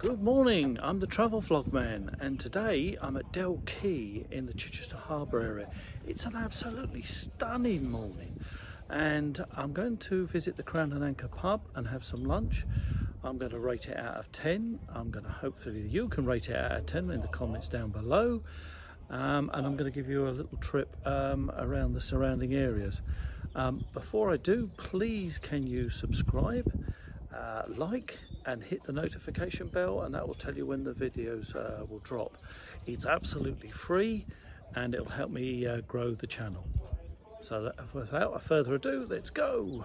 Good morning, I'm the Travel Vlog Man and today I'm at Dell Quay in the Chichester Harbour area. It's an absolutely stunning morning and I'm going to visit the Crown and Anchor pub and have some lunch. I'm going to rate it out of 10. I'm going to hopefully you can rate it out of 10 in the comments down below. Um, and I'm going to give you a little trip um, around the surrounding areas. Um, before I do, please can you subscribe, uh, like and hit the notification bell and that will tell you when the videos uh, will drop. It's absolutely free and it'll help me uh, grow the channel. So that, without further ado, let's go.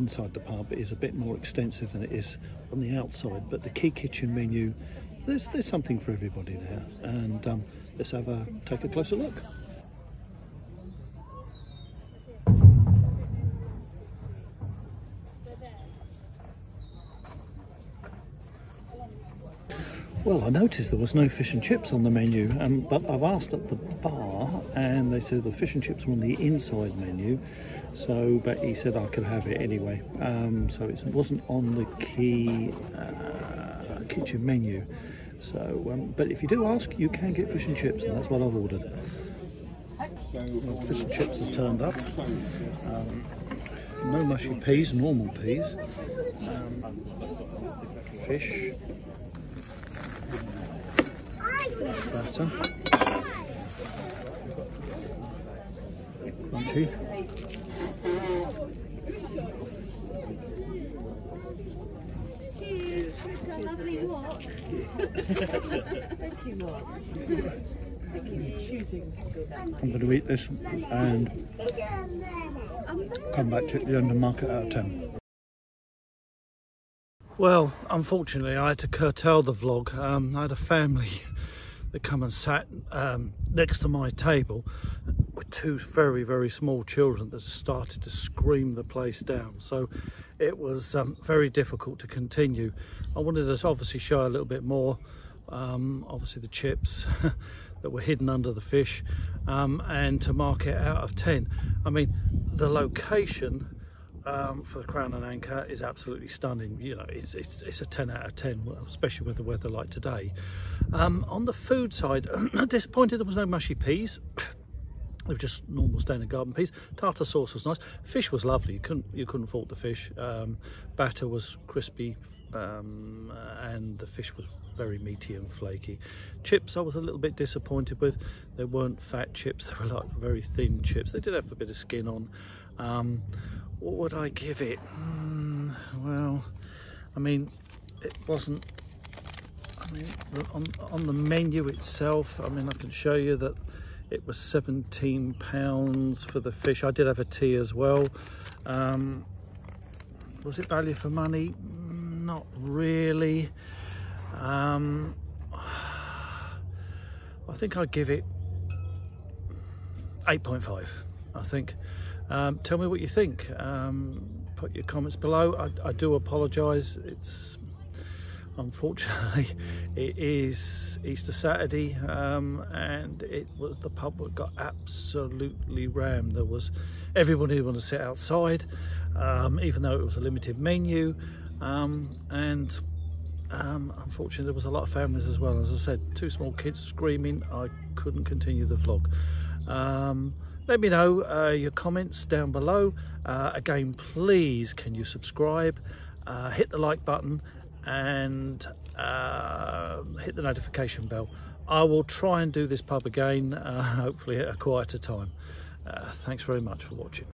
Inside the pub is a bit more extensive than it is on the outside but the key kitchen menu there's there's something for everybody there. And um, let's have a take a closer look Well, I noticed there was no fish and chips on the menu, um, but I've asked at the bar, and they said the fish and chips were on the inside menu. So, but he said I could have it anyway. Um, so it wasn't on the key uh, kitchen menu. So, um, but if you do ask, you can get fish and chips, and that's what I've ordered. Well, fish and chips has turned up. Um, no mushy peas, normal peas. Um, fish batter. Crunchy. Thank you, I'm going to eat this and come back to the end of market out of 10. Well, unfortunately, I had to curtail the vlog. Um, I had a family that come and sat um, next to my table with two very, very small children that started to scream the place down. So it was um, very difficult to continue. I wanted to obviously show a little bit more. Um, obviously, the chips that were hidden under the fish um, and to mark it out of 10. I mean, the location um, for the Crown and Anchor is absolutely stunning. You know, it's, it's, it's a 10 out of 10, especially with the weather like today. Um, on the food side, disappointed there was no mushy peas. They were just normal standard garden peas. Tartar sauce was nice. Fish was lovely. You couldn't you couldn't fault the fish. Um, batter was crispy, um, and the fish was very meaty and flaky. Chips I was a little bit disappointed with. They weren't fat chips. They were like very thin chips. They did have a bit of skin on. Um, what would I give it? Mm, well, I mean, it wasn't. I mean, on on the menu itself, I mean, I can show you that it was 17 pounds for the fish. I did have a tea as well. Um, was it value for money? Not really. Um, I think I'd give it 8.5. I think. Um, tell me what you think. Um, put your comments below. I, I do apologise. It's unfortunately it is Easter Saturday um, and it was the pub got absolutely rammed. There was everybody wanted to sit outside, um, even though it was a limited menu, um, and um, unfortunately there was a lot of families as well. As I said, two small kids screaming. I couldn't continue the vlog. Um, let me know uh, your comments down below. Uh, again, please can you subscribe, uh, hit the like button and uh, hit the notification bell. I will try and do this pub again, uh, hopefully at a quieter time. Uh, thanks very much for watching.